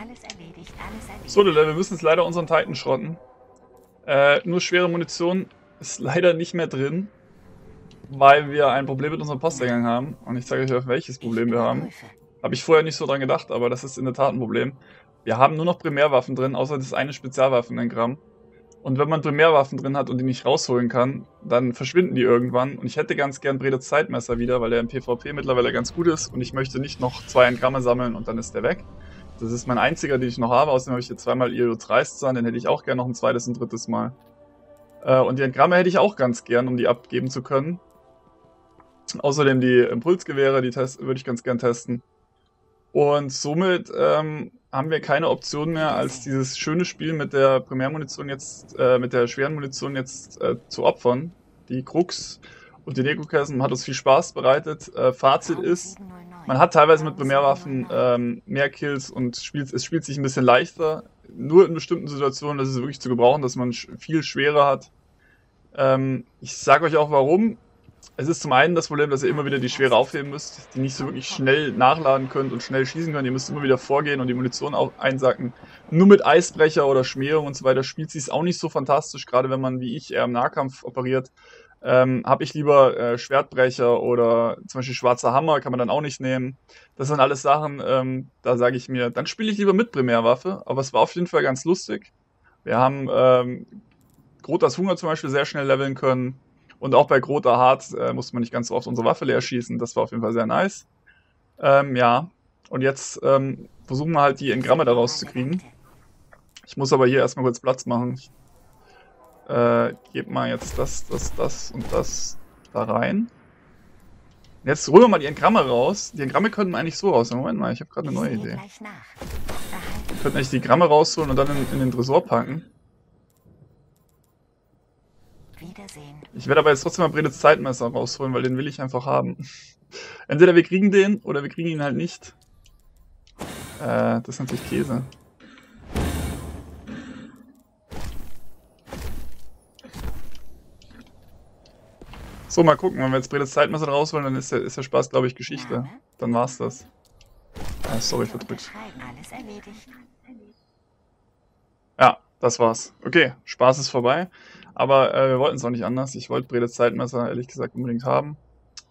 Alles erledigt, alles erledigt. So, Leute, wir müssen jetzt leider unseren Titan schrotten. Äh, nur schwere Munition ist leider nicht mehr drin, weil wir ein Problem mit unserem Posteingang haben. Und ich zeige euch welches Problem wir haben. Habe ich vorher nicht so dran gedacht, aber das ist in der Tat ein Problem. Wir haben nur noch Primärwaffen drin, außer das eine Spezialwaffenengramm. Und wenn man Primärwaffen drin hat und die nicht rausholen kann, dann verschwinden die irgendwann. Und ich hätte ganz gern Bredes Zeitmesser wieder, weil der im PvP mittlerweile ganz gut ist. Und ich möchte nicht noch zwei Engramme sammeln und dann ist der weg. Das ist mein einziger, den ich noch habe. Außerdem habe ich hier zweimal Iodot Reißzahn, den hätte ich auch gern noch ein zweites und drittes Mal. Äh, und die Engramme hätte ich auch ganz gern, um die abgeben zu können. Außerdem die Impulsgewehre, die test würde ich ganz gern testen. Und somit ähm, haben wir keine Option mehr, als dieses schöne Spiel mit der Primärmunition jetzt, äh, mit der schweren Munition jetzt äh, zu opfern. Die Krux und die Necrochasm hat uns viel Spaß bereitet. Äh, Fazit ist, man hat teilweise mit Primärwaffen ähm, mehr Kills und spielt, es spielt sich ein bisschen leichter. Nur in bestimmten Situationen ist es wirklich zu gebrauchen, dass man viel schwerer hat. Ähm, ich sage euch auch warum. Es ist zum einen das Problem, dass ihr immer wieder die Schwere aufheben müsst, die nicht so wirklich schnell nachladen könnt und schnell schießen könnt. Ihr müsst immer wieder vorgehen und die Munition auch einsacken. Nur mit Eisbrecher oder Schmierung und so weiter spielt sich auch nicht so fantastisch, gerade wenn man wie ich eher im Nahkampf operiert. Ähm, habe ich lieber äh, Schwertbrecher oder zum Beispiel schwarzer Hammer, kann man dann auch nicht nehmen. Das sind alles Sachen, ähm, da sage ich mir, dann spiele ich lieber mit Primärwaffe, aber es war auf jeden Fall ganz lustig. Wir haben ähm, Grotas Hunger zum Beispiel sehr schnell leveln können. Und auch bei Grota Hart äh, musste man nicht ganz so oft unsere Waffe leer schießen. Das war auf jeden Fall sehr nice. Ähm, ja, und jetzt ähm, versuchen wir halt die Engramme da rauszukriegen. Ich muss aber hier erstmal kurz Platz machen. Ich äh, gebe mal jetzt das, das, das und das da rein. Jetzt holen wir mal die Engramme raus. Die Engramme könnten eigentlich so aussehen. Moment mal, ich habe gerade eine neue Idee. Wir könnten eigentlich die Gramme rausholen und dann in, in den Tresor packen. Wiedersehen. Ich werde aber jetzt trotzdem mal Bredes Zeitmesser rausholen, weil den will ich einfach haben. Entweder wir kriegen den oder wir kriegen ihn halt nicht. Äh, das ist natürlich Käse. So, mal gucken, wenn wir jetzt Bredes Zeitmesser rausholen, dann ist der, ist der Spaß, glaube ich, Geschichte. Name? Dann war's das. Ah, sorry, verdrückt. Ja, das war's. Okay, Spaß ist vorbei. Aber äh, wir wollten es auch nicht anders. Ich wollte Bredes Zeitmesser ehrlich gesagt unbedingt haben.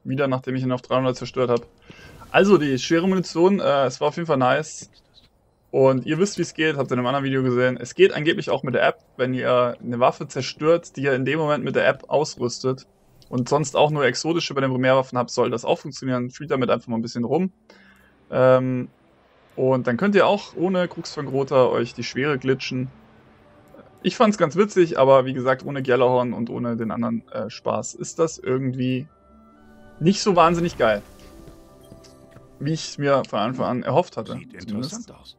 Wieder, nachdem ich ihn auf 300 zerstört habe. Also, die schwere Munition, äh, es war auf jeden Fall nice. Und ihr wisst, wie es geht, habt ihr in einem anderen Video gesehen. Es geht angeblich auch mit der App, wenn ihr eine Waffe zerstört, die ihr in dem Moment mit der App ausrüstet und sonst auch nur exotische bei den Primärwaffen habt, soll das auch funktionieren. Spielt damit einfach mal ein bisschen rum. Ähm, und dann könnt ihr auch ohne Krux von Grota euch die Schwere glitschen. Ich fand's ganz witzig, aber wie gesagt, ohne Gjallarhorn und ohne den anderen äh, Spaß ist das irgendwie nicht so wahnsinnig geil. Wie ich es mir von Anfang an erhofft hatte. Sieht zumindest. interessant aus.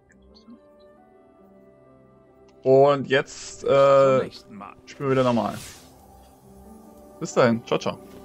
Und jetzt äh, spielen wir wieder normal. Bis dahin. Ciao, ciao.